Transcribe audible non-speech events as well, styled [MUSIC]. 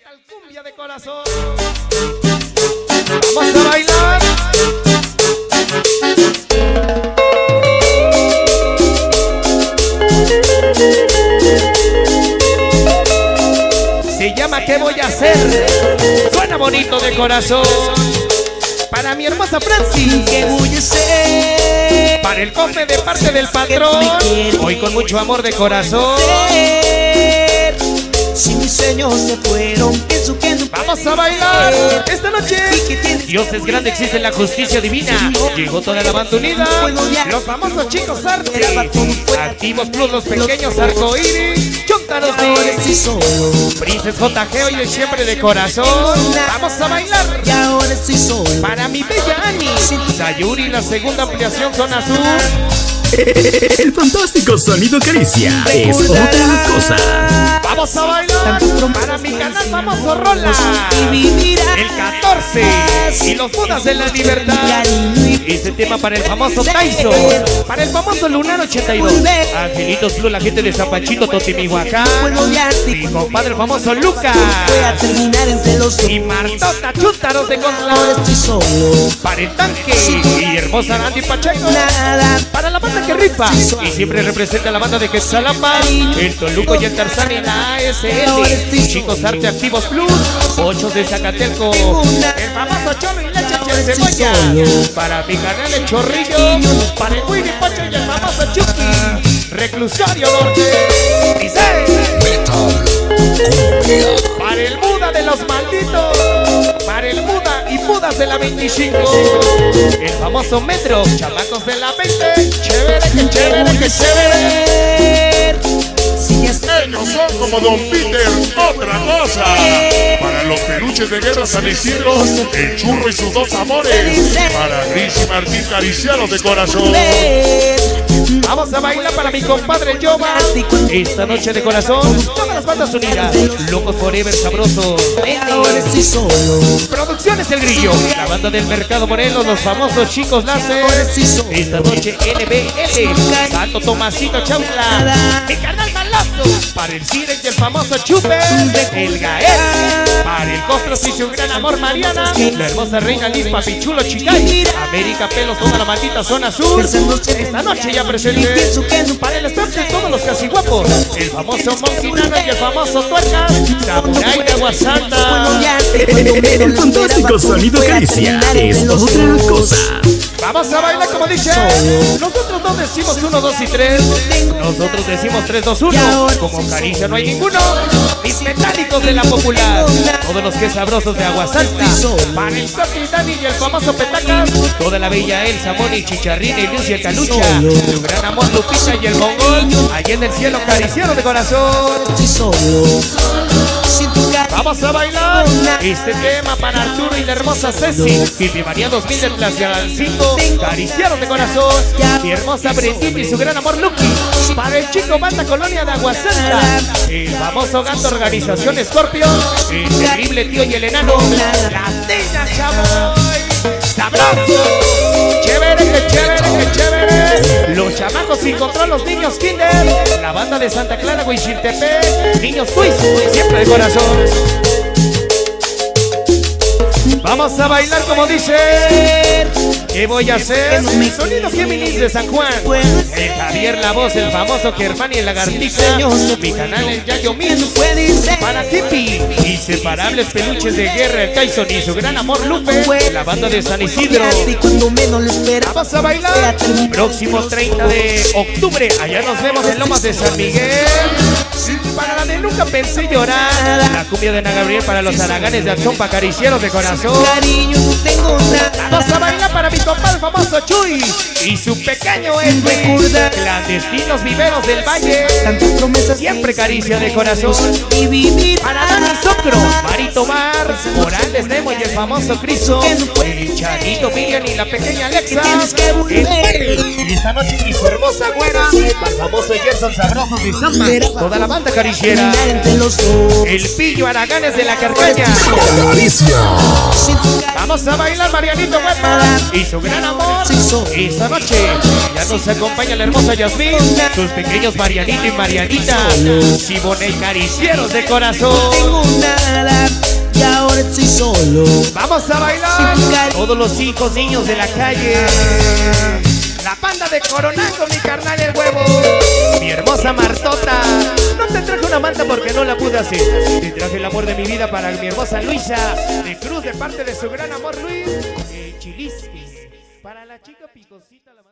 Metal cumbia de corazón. Vamos a bailar. Se llama ¿Qué voy a hacer? Suena bonito de corazón. Para mi hermosa Francis. ¿Qué voy a hacer? Para el cofre de parte del patrón. Hoy con mucho amor de corazón. Si mis sueños se fueron, pienso que no Vamos a bailar esta noche. ¿Y qué tienes Dios es grande, existe la justicia divina. Llegó toda la banda unida. Los famosos chicos arte. Activos plus los pequeños arcoíris. Chontaros Ahora de Princes JG hoy es siempre de corazón. Vamos a bailar. Para mi bella Ani. Sayuri, la segunda ampliación zona azul. [LAUGHS] El fantástico sonido caricia es otra cosa. Vamos a bailar. Para mi canal famoso Rola. El 14 y los bodas de la libertad. Este tema para el famoso Tyson, para el famoso Lunar 82. Angelitos Blue, la gente de Zapachito, Totimihuacán. Mi compadre el famoso Lucas. Y Martota Chútaros de Gonzalo. Para el tanque y hermosa Andy Pacheco. Para la banda que rifa y siempre representa la banda de Quetzalapa, el Toluco y el Tarzán y la ASL. Chicos Arte Activos Plus, Ocho de Zacatelco, el famoso Cholo y la Chacha de Cebolla. Para mi canal el Chorrillo, para el Willy Pacho y el famoso Chucky. Reclusorio Norte. Dice. Para el Buda de los malditos. Para el Buda y Budas de la 25. El famoso Metro. Chamacos de la 20. Que chévere. Si ya son como Don Peter, otra cosa. Peluches de guerra San Isidro, el churro y sus dos amores. Para Gris y Martín cariciados de corazón. Vamos a bailar para mi compadre Yoba. Esta noche de corazón. Todas las bandas unidas. Locos Forever solo Producciones El Grillo. La banda del Mercado Morelos. Los famosos chicos láser. Esta noche NBL. Santo Tomasito Chautla. El canal Malazo. Para el Cire y el famoso Chupe. El Gael. Para el Costros y su gran amor Mariana. La hermosa reina Liz Papichulo Chicay. América Pelos, toda la maldita zona sur. Esta noche ya presente. Para el staff de todos los casi guapos. El famoso Monkey Nano y el famoso Tuerca. Samurai de Agua Santa. El fantástico sonido caricia es otra cosa. Vamos a bailar como dice. Nosotros no decimos 1, 2 y 3. Nosotros decimos 3, 2, 1. Como caricia no hay ninguno. Mis metálicos de la popular. Todos los que sabrosos de agua salta. Para el Sofi Dani y el famoso Petacas. Toda la bella Elsa, Moni, Chicharrina y Luz y el Calucha. Su gran amor Lupita y el Mongol. Allí en el cielo cariciero de corazón. Estoy solo Sin tu cariño Vamos a bailar este tema para Arturo y la hermosa Ceci. Pipi María 2000 del 5. Cariciaron de corazón. Mi hermosa Brendita y su gran amor Lucky. Para el chico Banda Colonia de Aguasanta. El famoso gato Organización Scorpio. El terrible tío y el enano. La Tena Chavoy. ¡Sabroso! Chévere, que chévere, que chévere. Los chamacos sin control, los niños Kinder. La banda de Santa Clara, Huichiltepec. Niños Quiz, siempre de corazón. Vamos a bailar como dice. ¿Qué voy a hacer? Sonido Géminis de San Juan. El Javier La Voz, el famoso Germán y el Lagartija. Mi canal el Yayo Mil. Para Tipi. Inseparables peluches de guerra, el Tyson y su gran amor Lupe. La banda de San Isidro. Vamos a bailar. Próximo 30 de octubre. Allá nos vemos en Lomas de San Miguel. Para la de Nunca Pensé Llorar. La cumbia de Ana Gabriel para los araganes de Achompa, caricieros de corazón. Cariño no tengo nada Vamos a bailar para mi compadre famoso Chuy y su pequeño F. Clandestinos viveros del valle. Tantas promesas Siempre caricia de corazón. Y vivir Para Dani Socro, Marito Mar, Morales Nemo y el famoso Cristo, el Chanito Miriam y la pequeña Alexa, y esta noche y su hermosa güera, el famoso Gerson Sabroso de Zamba, toda la banda cariciera, el Pillo Araganes de la Carcaña. Vamos a bailar Marianito Huerta. Y su gran amor. Esta noche ya nos acompaña la hermosa Yasmín, sus pequeños Marianito y Marianita, Simone y caricieros de corazón. tengo nada solo. Vamos a bailar. Todos los hijos, niños de la calle. La banda de Coronango, mi carnal el huevo. Mi hermosa Martota. No te traje una manta porque no la pude hacer. Te traje el amor de mi vida para mi hermosa Luisa. De Cruz de parte de su gran amor Luis. Para la chica picosita la.